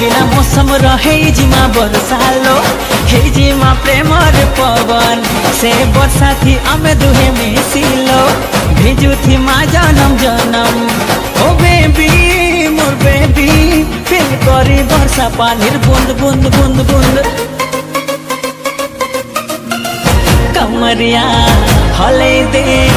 बिना मौसम रहे जिमा बरसालो। हे जिमा प्रेमर पवन, से वर्षा थी अमे दुहे मिसिलो। भेजू थी माँ जन्म जन्म। ओ बेबी, मोर बेबी, फिर करी वर्षा पानी बूंद बूंद बूंद बूंद। कमरिया हले दे।